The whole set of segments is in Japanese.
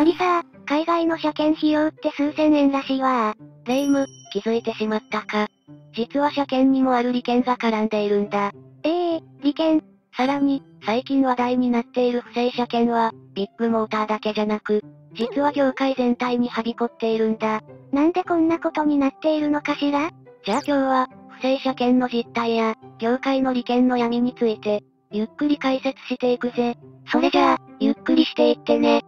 マリサー、海外の車検費用って数千円らしいわレイム、気づいてしまったか。実は車検にもある利権が絡んでいるんだ。ええー、利権。さらに、最近話題になっている不正車検は、ビッグモーターだけじゃなく、実は業界全体にはびこっているんだ。なんでこんなことになっているのかしら？じゃあ今日は、不正車検の実態や、業界の利権の闇について、ゆっくり解説していくぜ。それじゃあ、ゆっくりしていってね。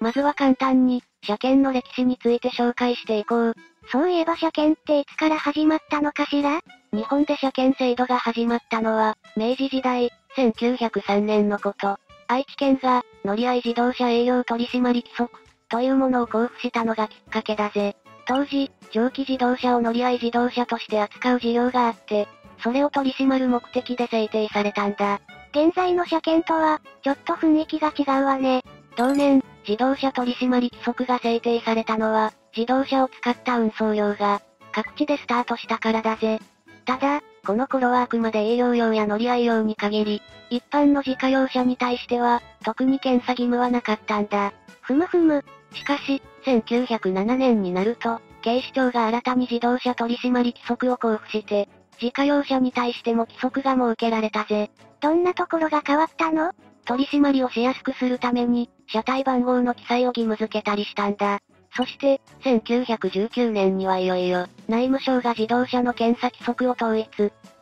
まずは簡単に、車検の歴史について紹介していこう。そういえば車検っていつから始まったのかしら？日本で車検制度が始まったのは、明治時代、1903年のこと。愛知県が、乗り合い自動車営業取締規則、というものを交付したのがきっかけだぜ。当時、蒸気自動車を乗り合い自動車として扱う事業があって、それを取り締まる目的で制定されたんだ。現在の車検とは、ちょっと雰囲気が違うわね。同年、自動車取締規則が制定されたのは、自動車を使った運送量が、各地でスタートしたからだぜ。ただ、この頃はあくまで営業用や乗り合い用に限り、一般の自家用車に対しては、特に検査義務はなかったんだ。ふむふむ。しかし、1907年になると、警視庁が新たに自動車取締規則を交付して、自家用車に対しても規則が設けられたぜ。どんなところが変わったの？取締りをしやすくするために、車体番号の記載を義務付けたりしたんだ。そして、1919年にはいよいよ、内務省が自動車の検査規則を統一。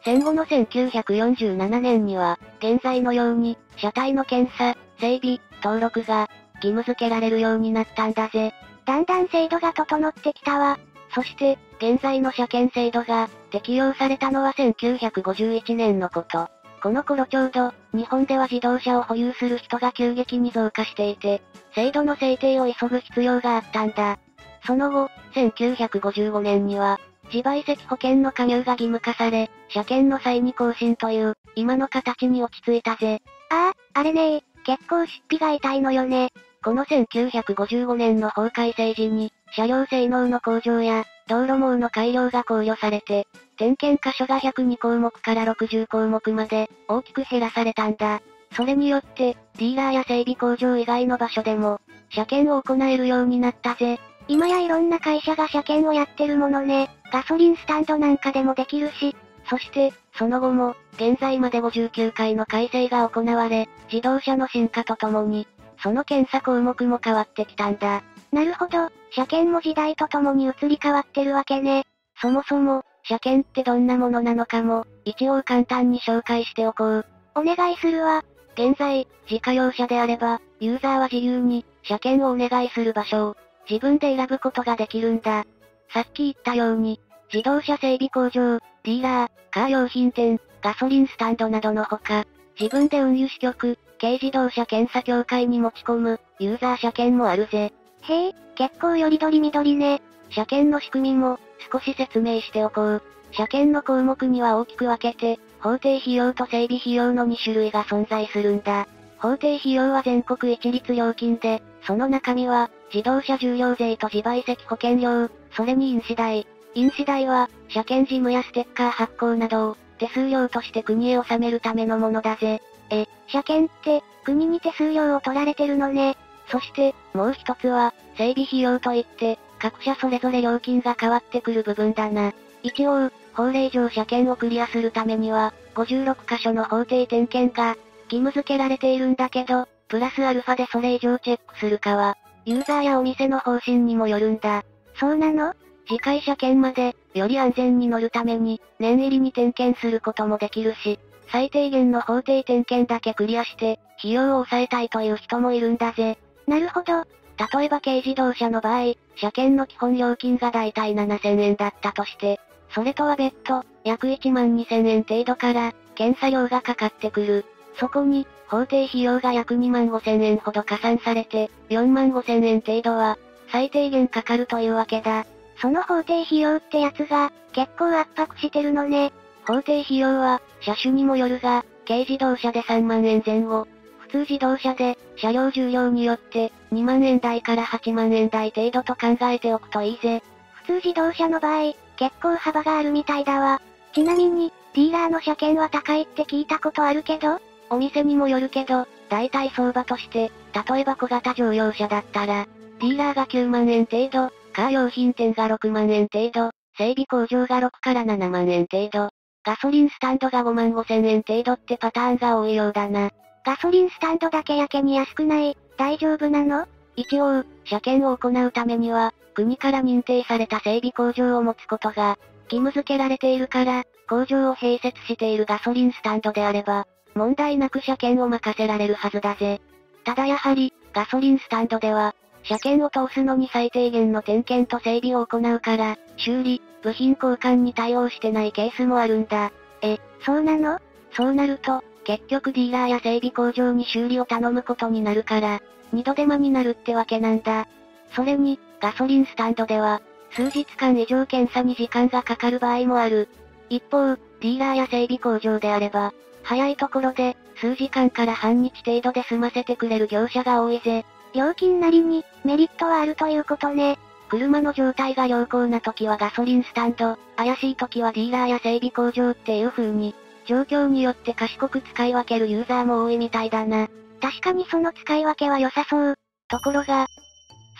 戦後の1947年には、現在のように、車体の検査、整備、登録が、義務付けられるようになったんだぜ。だんだん制度が整ってきたわ。そして、現在の車検制度が、適用されたのは1951年のこと。この頃ちょうど、日本では自動車を保有する人が急激に増加していて、制度の制定を急ぐ必要があったんだ。その後、1955年には、自賠責保険の加入が義務化され、車検の際に更新という、今の形に落ち着いたぜ。ああ、あれね結構出費が痛いのよね。この1955年の法改正時に、車両性能の向上や、道路網の改良が考慮されて、点検箇所が102項目から60項目まで、大きく減らされたんだ。それによって、ディーラーや整備工場以外の場所でも、車検を行えるようになったぜ。今やいろんな会社が車検をやってるものね。ガソリンスタンドなんかでもできるし。そして、その後も、現在まで59回の改正が行われ、自動車の進化とともに、その検査項目も変わってきたんだ。なるほど、車検も時代とともに移り変わってるわけね。そもそも、車検ってどんなものなのかも、一応簡単に紹介しておこう。お願いするわ。現在、自家用車であれば、ユーザーは自由に、車検をお願いする場所を、自分で選ぶことができるんだ。さっき言ったように、自動車整備工場、ディーラー、カー用品店、ガソリンスタンドなどのほか、自分で運輸支局、軽自動車検査協会に持ち込む、ユーザー車検もあるぜ。へえ、結構よりどりみどりね。車検の仕組みも、少し説明しておこう。車検の項目には大きく分けて、法定費用と整備費用の2種類が存在するんだ。法定費用は全国一律料金で、その中身は、自動車重量税と自賠責保険料、それに印紙代。印紙代は、車検事務やステッカー発行などを、手数料として国へ納めるためのものだぜ。え、車検って、国に手数料を取られてるのね。そして、もう一つは、整備費用といって、各社それぞれ料金が変わってくる部分だな。一応、法令上車検をクリアするためには、56箇所の法定点検が、義務付けられているんだけど、プラスアルファでそれ以上チェックするかは、ユーザーやお店の方針にもよるんだ。そうなの？次回車検まで、より安全に乗るために、念入りに点検することもできるし、最低限の法定点検だけクリアして、費用を抑えたいという人もいるんだぜ。なるほど。例えば軽自動車の場合、車検の基本料金がだいたい7000円だったとして、それとは別途、約1万2000円程度から、検査料がかかってくる。そこに、法定費用が約2万5000円ほど加算されて、4万5000円程度は、最低限かかるというわけだ。その法定費用ってやつが、結構圧迫してるのね。法定費用は、車種にもよるが、軽自動車で3万円前後。普通自動車で、車両重量によって、2万円台から8万円台程度と考えておくといいぜ。普通自動車の場合、結構幅があるみたいだわ。ちなみに、ディーラーの車検は高いって聞いたことあるけど？お店にもよるけど、大体相場として、例えば小型乗用車だったら、ディーラーが9万円程度、カー用品店が6万円程度、整備工場が6から7万円程度、ガソリンスタンドが5万5千円程度ってパターンが多いようだな。ガソリンスタンドだけやけに安くない大丈夫なの？一応、車検を行うためには、国から認定された整備工場を持つことが、義務付けられているから、工場を併設しているガソリンスタンドであれば、問題なく車検を任せられるはずだぜ。ただやはり、ガソリンスタンドでは、車検を通すのに最低限の点検と整備を行うから、修理、部品交換に対応してないケースもあるんだ。え、そうなの？そうなると、結局ディーラーや整備工場に修理を頼むことになるから、二度手間になるってわけなんだ。それに、ガソリンスタンドでは、数日間以上検査に時間がかかる場合もある。一方、ディーラーや整備工場であれば、早いところで、数時間から半日程度で済ませてくれる業者が多いぜ。料金なりに、メリットはあるということね。車の状態が良好な時はガソリンスタンド、怪しい時はディーラーや整備工場っていう風に、状況によって賢く使い分けるユーザーも多いみたいだな。確かにその使い分けは良さそう。ところが、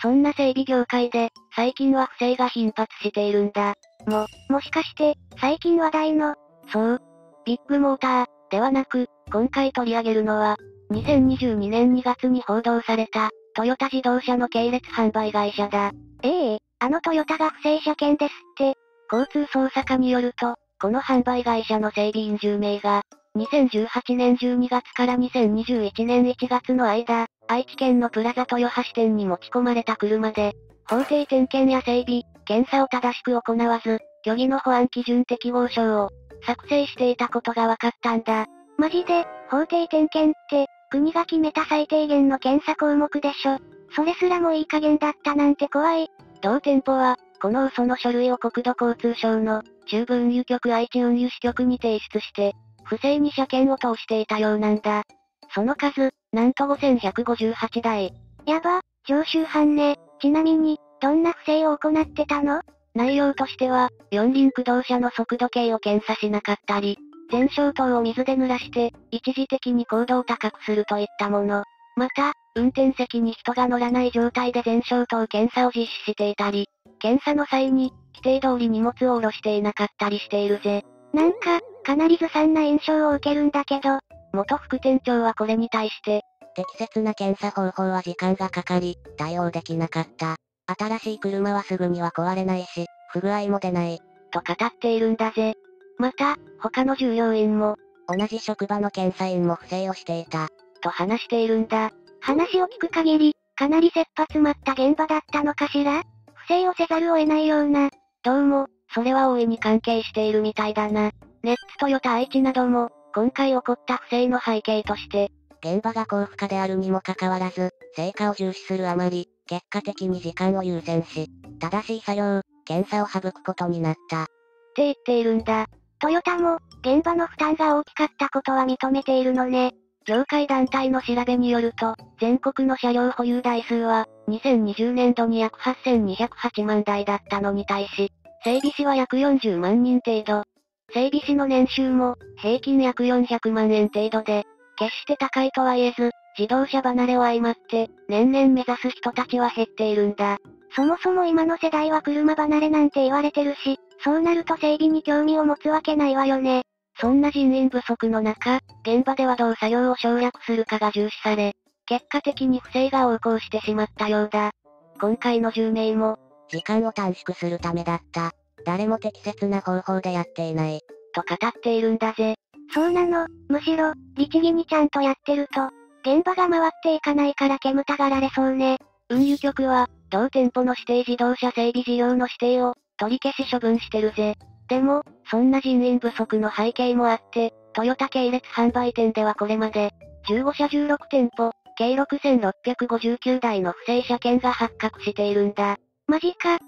そんな整備業界で、最近は不正が頻発しているんだ。も、もしかして、最近話題の、そう。ビッグモーター、ではなく、今回取り上げるのは、2022年2月に報道された、トヨタ自動車の系列販売会社だ。ええ、あのトヨタが不正車検ですって。交通捜査課によると、この販売会社の整備員10名が、2018年12月から2021年1月の間、愛知県のプラザ豊橋店に持ち込まれた車で、法定点検や整備、検査を正しく行わず、虚偽の保安基準適合証を作成していたことが分かったんだ。マジで、法定点検って、国が決めた最低限の検査項目でしょ。それすらもいい加減だったなんて怖い。同店舗は、この嘘の書類を国土交通省の中部運輸局愛知運輸支局に提出して、不正に車検を通していたようなんだ。その数、なんと5158台。やば、常習犯ね。ちなみに、どんな不正を行ってたの？内容としては、四輪駆動車の速度計を検査しなかったり、前照灯を水で濡らして、一時的に高度を高くするといったもの。また、運転席に人が乗らない状態で前照灯検査を実施していたり、検査の際に、規定通り荷物を下ろしていなかったりしているぜ。なんか、かなりずさんな印象を受けるんだけど、元副店長はこれに対して、適切な検査方法は時間がかかり、対応できなかった。新しい車はすぐには壊れないし、不具合も出ない。と語っているんだぜ。また、他の従業員も、同じ職場の検査員も不正をしていた。と話しているんだ。話を聞く限り、かなり切羽詰まった現場だったのかしら？不正をせざるを得ないような。どうも、それは大いに関係しているみたいだな。ネッツトヨタ愛知なども、今回起こった不正の背景として、現場が高負荷であるにもかかわらず、成果を重視するあまり、結果的に時間を優先し、正しい作業、検査を省くことになった。って言っているんだ。トヨタも、現場の負担が大きかったことは認めているのね。業界団体の調べによると、全国の車両保有台数は、2020年度に約8208万台だったのに対し、整備士は約40万人程度。整備士の年収も、平均約400万円程度で、決して高いとは言えず、自動車離れを相まって、年々目指す人たちは減っているんだ。そもそも今の世代は車離れなんて言われてるし、そうなると整備に興味を持つわけないわよね。そんな人員不足の中、現場ではどう作業を省略するかが重視され、結果的に不正が横行してしまったようだ。今回の10名も、時間を短縮するためだった。誰も適切な方法でやっていない。と語っているんだぜ。そうなの、むしろ、律儀にちゃんとやってると、現場が回っていかないから煙たがられそうね。運輸局は、同店舗の指定自動車整備事業の指定を、取り消し処分してるぜ。でも、そんな人員不足の背景もあって、トヨタ系列販売店ではこれまで、15社16店舗、計6659台の不正車検が発覚しているんだ。マジか。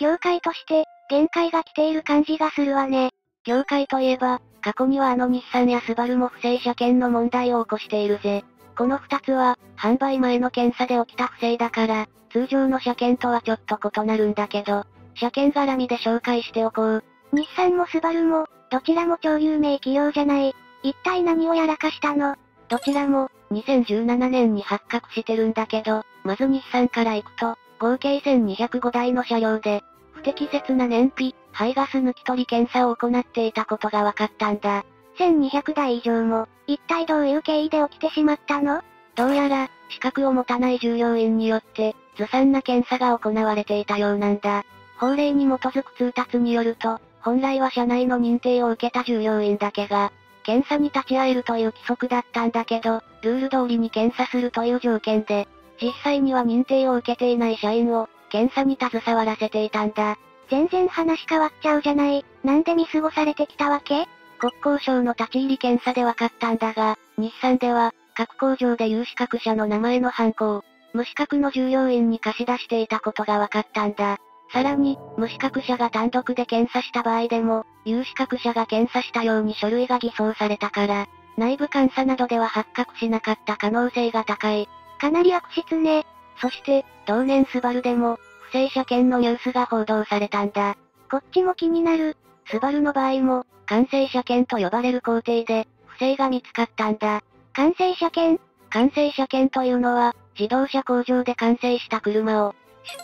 業界として、限界が来ている感じがするわね。業界といえば、過去にはあの日産やスバルも不正車検の問題を起こしているぜ。この二つは、販売前の検査で起きた不正だから、通常の車検とはちょっと異なるんだけど、車検絡みで紹介しておこう。日産もスバルも、どちらも超有名企業じゃない。一体何をやらかしたの？どちらも、2017年に発覚してるんだけど、まず日産から行くと、合計1205台の車両で、不適切な燃費、排ガス抜き取り検査を行っていたことが分かったんだ。1200台以上も、一体どういう経緯で起きてしまったの？どうやら、資格を持たない従業員によって、ずさんな検査が行われていたようなんだ。法令に基づく通達によると、本来は社内の認定を受けた従業員だけが、検査に立ち会えるという規則だったんだけど、ルール通りに検査するという条件で、実際には認定を受けていない社員を、検査に携わらせていたんだ。全然話変わっちゃうじゃない。なんで見過ごされてきたわけ？国交省の立ち入り検査で分かったんだが、日産では、各工場で有資格者の名前の犯行、無資格の従業員に貸し出していたことが分かったんだ。さらに、無資格者が単独で検査した場合でも、有資格者が検査したように書類が偽装されたから、内部監査などでは発覚しなかった可能性が高い。かなり悪質ね。そして、同年スバルでも、不正車検のニュースが報道されたんだ。こっちも気になる。スバルの場合も、完成車検と呼ばれる工程で、不正が見つかったんだ。完成車検完成車検というのは、自動車工場で完成した車を、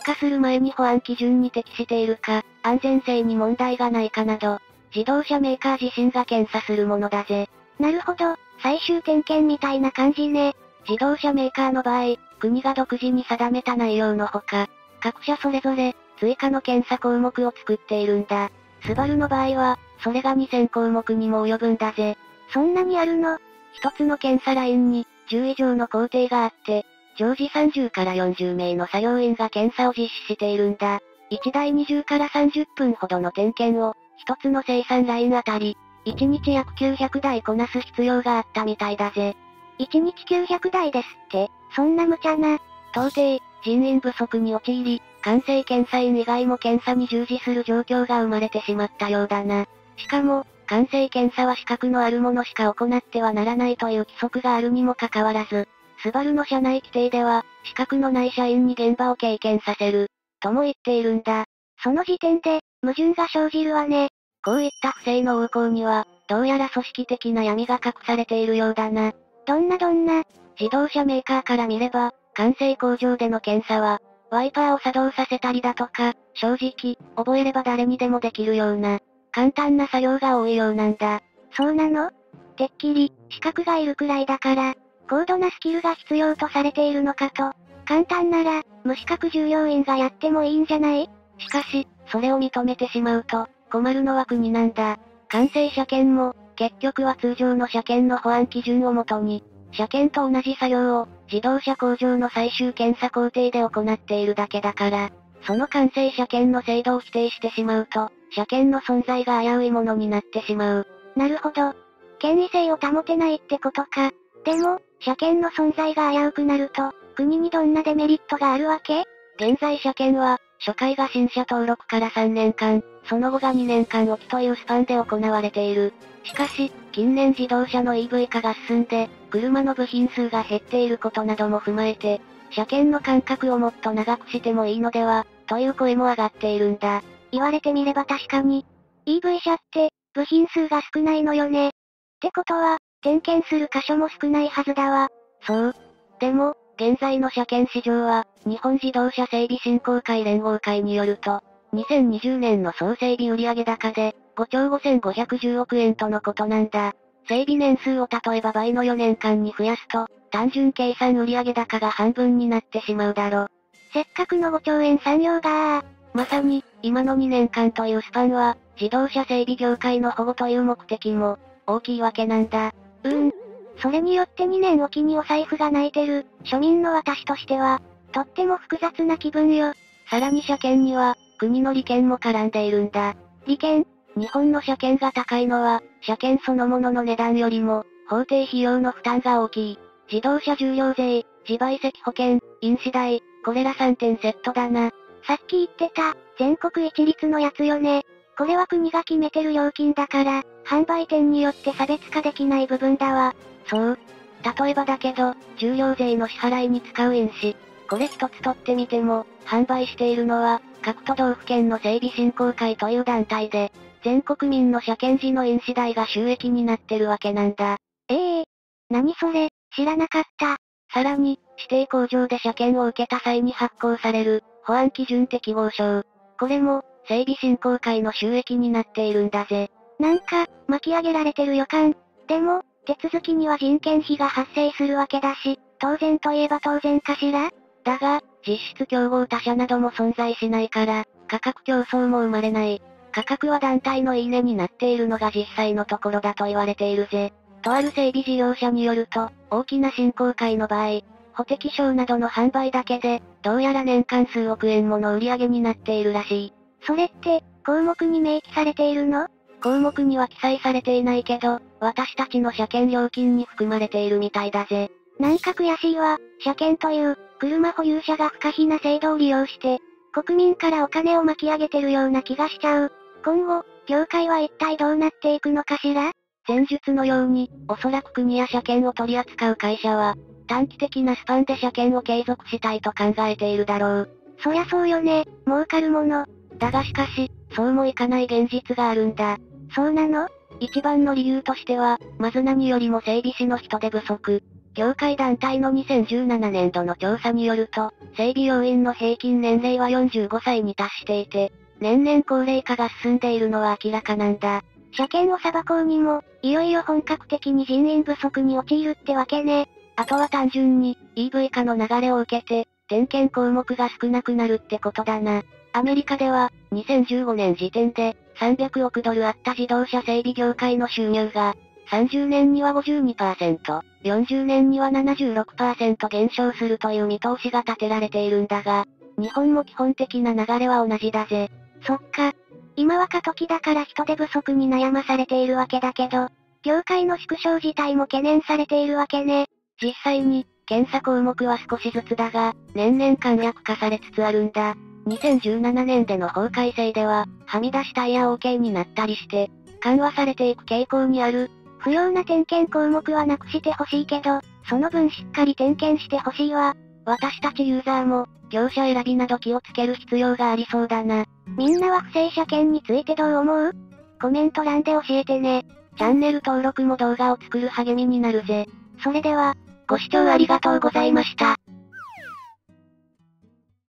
出荷する前に保安基準に適しているか、安全性に問題がないかなど、自動車メーカー自身が検査するものだぜ。なるほど、最終点検みたいな感じね。自動車メーカーの場合、国が独自に定めた内容のほか、各社それぞれ、追加の検査項目を作っているんだ。スバルの場合は、それが2000項目にも及ぶんだぜ。そんなにあるの？一つの検査ラインに、10以上の工程があって、常時30から40名の作業員が検査を実施しているんだ。1台20から30分ほどの点検を、一つの生産ラインあたり、1日約900台こなす必要があったみたいだぜ。1日900台ですって、そんな無茶な。到底、人員不足に陥り、完成検査員以外も検査に従事する状況が生まれてしまったようだな。しかも、完成検査は資格のあるものしか行ってはならないという規則があるにもかかわらず、スバルの社内規定では、資格のない社員に現場を経験させる、とも言っているんだ。その時点で、矛盾が生じるわね。こういった不正の横行には、どうやら組織的な闇が隠されているようだな。どんなどんな自動車メーカーから見れば、完成工場での検査は、ワイパーを作動させたりだとか、正直、覚えれば誰にでもできるような、簡単な作業が多いようなんだ。そうなの？てっきり、資格がいるくらいだから、高度なスキルが必要とされているのかと。簡単なら、無資格従業員がやってもいいんじゃない？しかし、それを認めてしまうと、困るのは国なんだ。完成車検も、結局は通常の車検の保安基準をもとに、車検と同じ作業を、自動車工場の最終検査工程で行っているだけだから、その完成車検の制度を否定してしまうと、車検の存在が危ういものになってしまう。なるほど。権威性を保てないってことか。でも、車検の存在が危うくなると、国にどんなデメリットがあるわけ？現在車検は、初回が新車登録から3年間、その後が2年間置きというスパンで行われている。しかし、近年自動車の EV 化が進んで、車の部品数が減っていることなども踏まえて、車検の間隔をもっと長くしてもいいのでは、という声も上がっているんだ。言われてみれば確かに。EV 車って、部品数が少ないのよね。ってことは、点検する箇所も少ないはずだわ。そう。でも、現在の車検市場は、日本自動車整備振興会連合会によると、2020年の総整備売上高で、5兆5510億円とのことなんだ。整備年数を例えば倍の4年間に増やすと、単純計算売上高が半分になってしまうだろ。せっかくの5兆円産業がまさに、今の2年間というスパンは、自動車整備業界の保護という目的も、大きいわけなんだ。うん。それによって2年おきにお財布が泣いてる、庶民の私としては、とっても複雑な気分よ。さらに車検には、国の利権も絡んでいるんだ。利権日本の車検が高いのは、車検そのものの値段よりも、法定費用の負担が大きい。自動車重量税、自賠責保険、飲酒代、これら3点セットだな。さっき言ってた、全国一律のやつよね。これは国が決めてる料金だから、販売店によって差別化できない部分だわ。そう。例えばだけど、重量税の支払いに使う印紙。これ一つ取ってみても、販売しているのは、各都道府県の整備振興会という団体で、全国民の車検時の印紙代が収益になってるわけなんだ。ええー、何それ、知らなかった。さらに、指定工場で車検を受けた際に発行される、保安基準適合証。これも、整備振興会の収益になっているんだぜ。なんか、巻き上げられてる予感。でも、手続きには人件費が発生するわけだし、当然といえば当然かしら？だが、実質競合他社なども存在しないから、価格競争も生まれない。価格は団体のいいねになっているのが実際のところだと言われているぜ。とある整備事業者によると、大きな振興会の場合、保適証などの販売だけで、どうやら年間数億円もの売り上げになっているらしい。それって、項目に明記されているの？項目には記載されていないけど、私たちの車検料金に含まれているみたいだぜ。なんか悔しいわ、車検という、車保有者が不可避な制度を利用して、国民からお金を巻き上げてるような気がしちゃう。今後、業界は一体どうなっていくのかしら？前述のように、おそらく国や車検を取り扱う会社は、短期的なスパンで車検を継続したいと考えているだろう。そりゃそうよね、儲かるもの。だがしかし、そうもいかない現実があるんだ。そうなの？一番の理由としては、まず何よりも整備士の人手不足。業界団体の2017年度の調査によると、整備要員の平均年齢は45歳に達していて、年々高齢化が進んでいるのは明らかなんだ。車検を裁こうにも、いよいよ本格的に人員不足に陥るってわけね。あとは単純に、EV 化の流れを受けて、点検項目が少なくなるってことだな。アメリカでは、2015年時点で、300億ドルあった自動車整備業界の収入が、30年には52%、40年には76%減少するという見通しが立てられているんだが、日本も基本的な流れは同じだぜ。そっか。今は過渡期だから人手不足に悩まされているわけだけど、業界の縮小自体も懸念されているわけね。実際に、検査項目は少しずつだが、年々簡略化されつつあるんだ。2017年での法改正では、はみ出しタイヤ OK になったりして、緩和されていく傾向にある。不要な点検項目はなくしてほしいけど、その分しっかり点検してほしいわ。私たちユーザーも、業者選びなど気をつける必要がありそうだな。みんなは不正車検についてどう思う？コメント欄で教えてね。チャンネル登録も動画を作る励みになるぜ。それでは、ご視聴ありがとうございました。